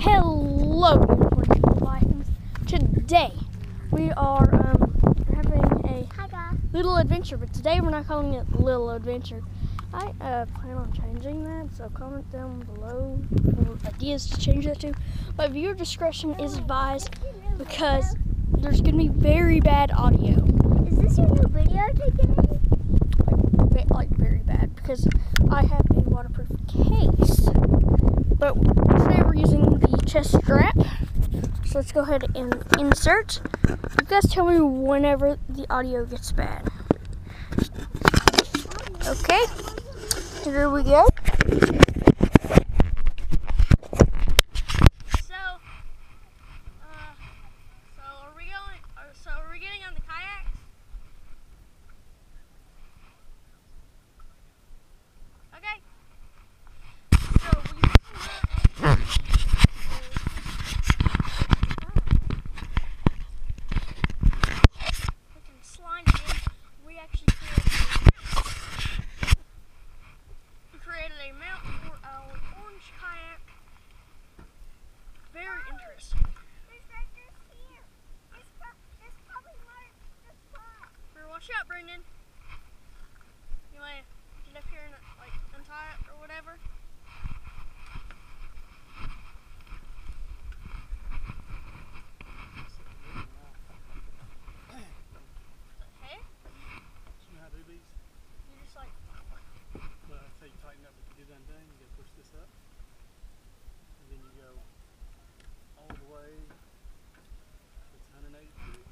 Hello, Vikings. Today we are um, having a little adventure, but today we're not calling it little adventure. I uh, plan on changing that, so comment down below for ideas to change that to. But viewer discretion is advised because there's gonna be very bad audio, Is this your new video taken in? Ve- like very bad, because I have a waterproof case. But today we're using chest strap. So let's go ahead and insert. You guys tell me whenever the audio gets bad. Okay, here we go. So, uh, so are we going? Are, so are we getting on the kayaks? Okay. So we. We can slide it in. We actually created. We created a mountain or uh, orange kayak. Very interesting. Here, watch out, Brendan. You might get up here and like untie it or whatever. Okay, You know how to do these? Just like that's how you tighten up. If you get undone, you gotta push this up. And then you go all the way. It's 180 degrees.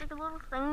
A little thing